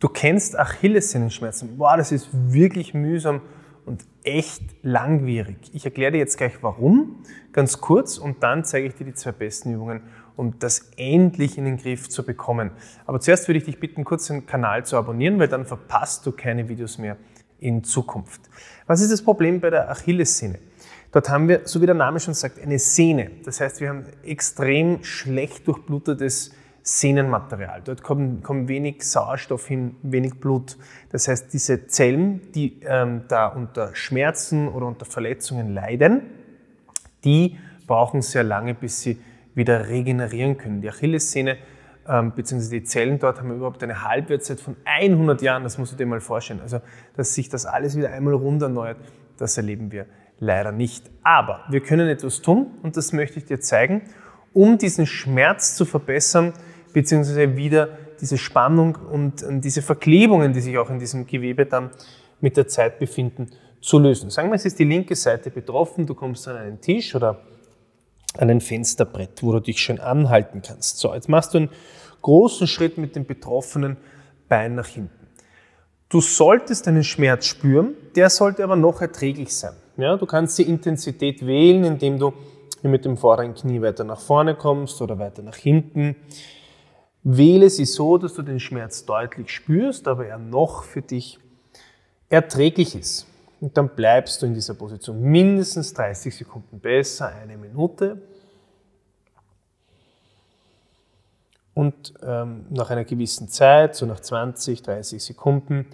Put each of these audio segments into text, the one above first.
Du kennst Achillessehnenschmerzen. Boah, das ist wirklich mühsam und echt langwierig. Ich erkläre dir jetzt gleich warum, ganz kurz, und dann zeige ich dir die zwei besten Übungen, um das endlich in den Griff zu bekommen. Aber zuerst würde ich dich bitten, kurz den Kanal zu abonnieren, weil dann verpasst du keine Videos mehr in Zukunft. Was ist das Problem bei der Achillessehne? Dort haben wir, so wie der Name schon sagt, eine Sehne. Das heißt, wir haben extrem schlecht durchblutetes Sehnenmaterial. Dort kommt, kommt wenig Sauerstoff hin, wenig Blut. Das heißt, diese Zellen, die ähm, da unter Schmerzen oder unter Verletzungen leiden, die brauchen sehr lange, bis sie wieder regenerieren können. Die Achillessehne ähm, bzw. die Zellen dort haben überhaupt eine Halbwertszeit von 100 Jahren. Das musst du dir mal vorstellen. Also, dass sich das alles wieder einmal rund erneuert, das erleben wir leider nicht. Aber wir können etwas tun und das möchte ich dir zeigen, um diesen Schmerz zu verbessern, beziehungsweise wieder diese Spannung und diese Verklebungen, die sich auch in diesem Gewebe dann mit der Zeit befinden, zu lösen. Sagen wir, es ist die linke Seite betroffen, du kommst an einen Tisch oder an ein Fensterbrett, wo du dich schön anhalten kannst. So, jetzt machst du einen großen Schritt mit dem betroffenen Bein nach hinten. Du solltest einen Schmerz spüren, der sollte aber noch erträglich sein. Ja, du kannst die Intensität wählen, indem du mit dem vorderen Knie weiter nach vorne kommst oder weiter nach hinten. Wähle sie so, dass du den Schmerz deutlich spürst, aber er noch für dich erträglich ist. Und dann bleibst du in dieser Position mindestens 30 Sekunden, besser eine Minute. Und ähm, nach einer gewissen Zeit, so nach 20, 30 Sekunden,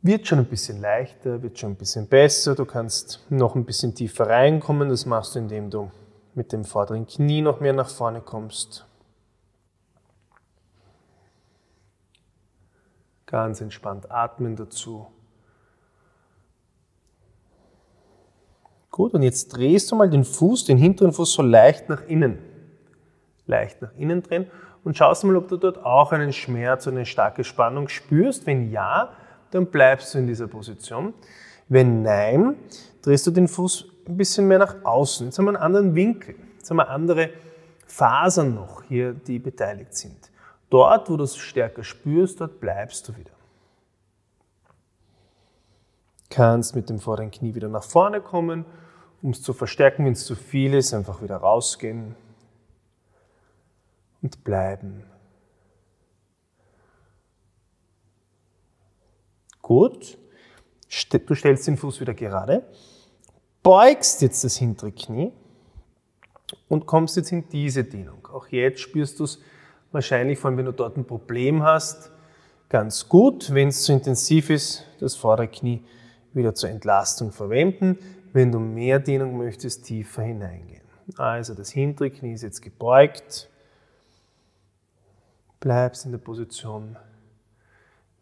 wird schon ein bisschen leichter, wird schon ein bisschen besser. Du kannst noch ein bisschen tiefer reinkommen. Das machst du, indem du mit dem vorderen Knie noch mehr nach vorne kommst. Ganz entspannt atmen dazu. Gut, und jetzt drehst du mal den Fuß, den hinteren Fuß so leicht nach innen. Leicht nach innen drehen und schaust mal, ob du dort auch einen Schmerz oder eine starke Spannung spürst. Wenn ja, dann bleibst du in dieser Position. Wenn nein, drehst du den Fuß ein bisschen mehr nach außen. Jetzt haben wir einen anderen Winkel. Jetzt haben wir andere Fasern noch hier, die beteiligt sind. Dort, wo du es stärker spürst, dort bleibst du wieder. Kannst mit dem vorderen Knie wieder nach vorne kommen, um es zu verstärken, wenn es zu viel ist, einfach wieder rausgehen und bleiben. Gut. Du stellst den Fuß wieder gerade, beugst jetzt das hintere Knie und kommst jetzt in diese Dehnung. Auch jetzt spürst du es wahrscheinlich, vor allem wenn du dort ein Problem hast, ganz gut. Wenn es zu intensiv ist, das Vorderknie wieder zur Entlastung verwenden. Wenn du mehr Dehnung möchtest, tiefer hineingehen. Also das hintere Knie ist jetzt gebeugt. Bleibst in der Position.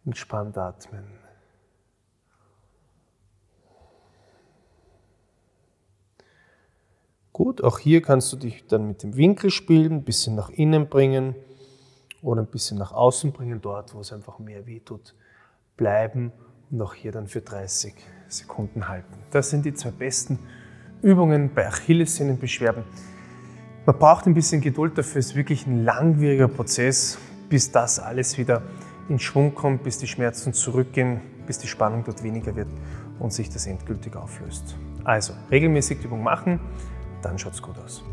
Entspannt atmen. Gut, auch hier kannst du dich dann mit dem Winkel spielen, ein bisschen nach innen bringen oder ein bisschen nach außen bringen, dort, wo es einfach mehr wehtut, bleiben und auch hier dann für 30 Sekunden halten. Das sind die zwei besten Übungen bei Achillessehnenbeschwerden. Man braucht ein bisschen Geduld dafür, es ist wirklich ein langwieriger Prozess, bis das alles wieder in Schwung kommt, bis die Schmerzen zurückgehen, bis die Spannung dort weniger wird und sich das endgültig auflöst. Also regelmäßig die Übung machen, dann schaut es gut aus.